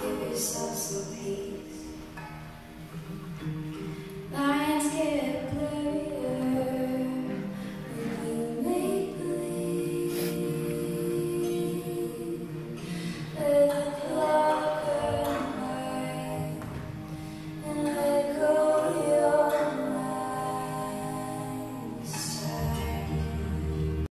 give yourself some peace.